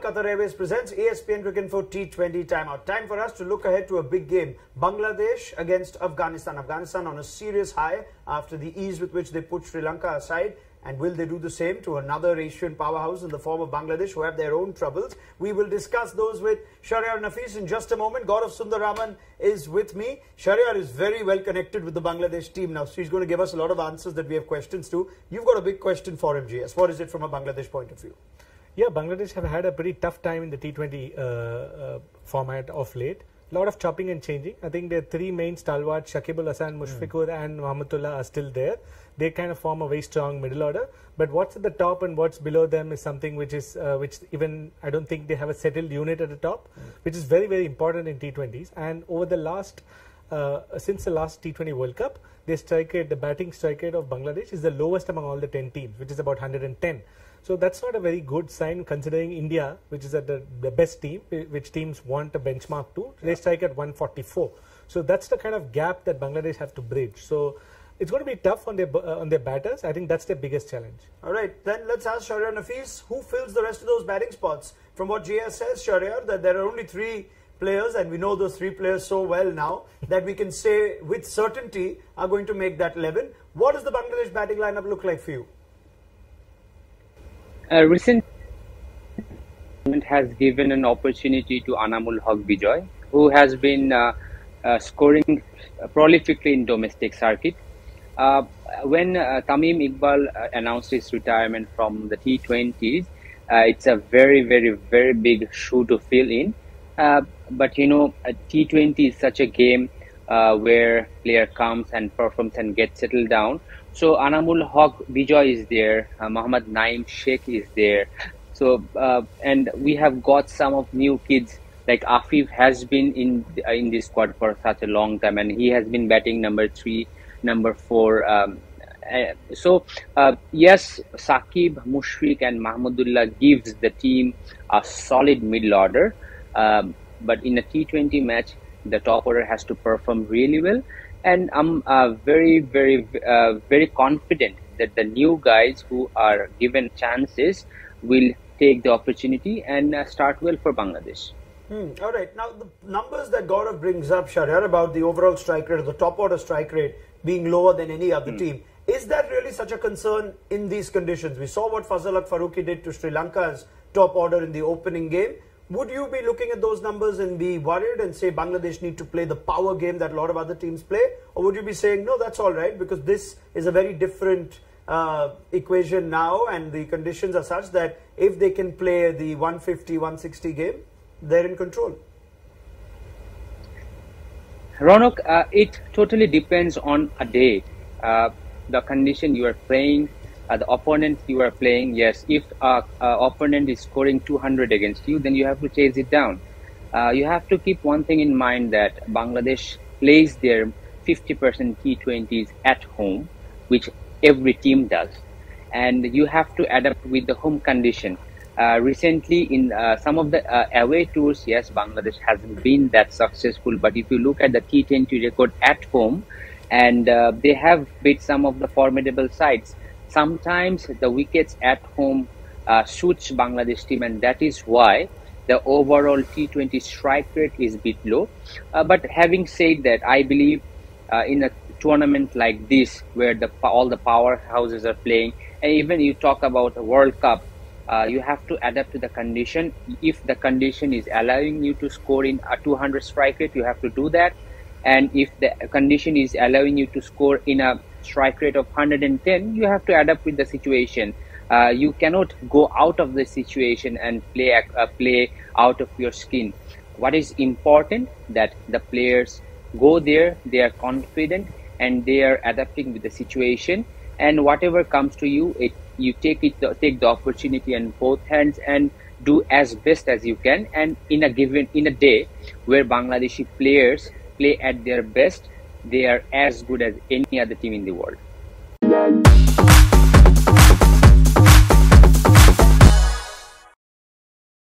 Qatar Airways presents ESPN Cricinfo T20 timeout. Time for us to look ahead to a big game. Bangladesh against Afghanistan. Afghanistan on a serious high after the ease with which they put Sri Lanka aside. And will they do the same to another Asian powerhouse in the form of Bangladesh who have their own troubles? We will discuss those with Shahriar Nafees in just a moment. Gaurav Sundararaman is with me. Shahriar is very well connected with the Bangladesh team now. So he's going to give us a lot of answers that we have questions to. You've got a big question for him, GS. What is it from a Bangladesh point of view? Yeah, Bangladesh have had a pretty tough time in the T20 uh, uh, format of late. A lot of chopping and changing. I think their three main stalwarts, Shakib Al Hasan, Mushfiqur, mm. and Mahmudullah, are still there. They kind of form a very strong middle order. But what's at the top and what's below them is something which is uh, which even I don't think they have a settled unit at the top, mm. which is very very important in T20s. And over the last uh, since the last T20 World Cup, their strike rate, the batting strike rate of Bangladesh is the lowest among all the 10 teams, which is about 110. So that's not a very good sign considering India, which is at the, the best team, which teams want a benchmark to, they strike at 144. So that's the kind of gap that Bangladesh have to bridge. So it's going to be tough on their uh, on their batters. I think that's their biggest challenge. All right, then let's ask Shahriar Nafees who fills the rest of those batting spots. From what GS says, Shahriar, that there are only three players, and we know those three players so well now that we can say with certainty are going to make that 11. What does the Bangladesh batting lineup look like for you? A recent has given an opportunity to Anamul Haque Bijoy, who has been uh, uh, scoring prolifically in domestic circuit. Uh, when uh, Tamim Iqbal uh, announced his retirement from the T20s, uh, it's a very, very, very big shoe to fill in. but you know, a T20 is such a game where player comes and performs and gets settled down. So Anamul Haque Bijoy is there, uh, Mohammad Naim Sheikh is there. So uh, and we have got some of new kids like Afif has been in uh, in this squad for such a long time, and he has been batting number three, number four. Um, uh, so uh, yes, Sakib, Mushfiq, and Mahmudullah gives the team a solid middle order. Um, but in a T20 match, the top order has to perform really well and I'm uh, very, very, uh, very confident that the new guys who are given chances will take the opportunity and uh, start well for Bangladesh. Hmm. All right. Now, the numbers that Gaurav brings up, Shahriar, about the overall strike rate, the top order strike rate being lower than any other hmm. team, is that really such a concern in these conditions? We saw what Fazal Farooqi did to Sri Lanka's top order in the opening game. Would you be looking at those numbers and be worried and say Bangladesh need to play the power game that a lot of other teams play? Or would you be saying, no, that's all right because this is a very different uh, equation now and the conditions are such that if they can play the 150, 160 game, they're in control? Ronak, uh, it totally depends on a day. Uh, the condition you are playing, uh, the opponent you are playing, yes, if a, opponent is scoring 200 against you, then you have to chase it down. Uh, you have to keep one thing in mind that Bangladesh plays their 50% T20s at home, which every team does. And you have to adapt with the home condition. Uh, recently, in uh, some of the uh, away tours, yes, Bangladesh hasn't been that successful. But if you look at the T20 record at home, and uh, they have beat some of the formidable sides sometimes the wickets at home uh, suits Bangladesh team, and that is why the overall T20 strike rate is a bit low. Uh, but having said that, I believe uh, in a tournament like this, where the all the powerhouses are playing, and even you talk about a World Cup, uh, you have to adapt to the condition. If the condition is allowing you to score in a 200 strike rate, you have to do that. And if the condition is allowing you to score in a strike rate of 110, you have to adapt with the situation. Uh, you cannot go out of the situation and play uh, play out of your skin. What is important that the players go there, they are confident and they are adapting with the situation. And whatever comes to you, it you take it take the opportunity in both hands and do as best as you can. And in a given in a day where Bangladeshi players play at their best, they are as good as any other team in the world.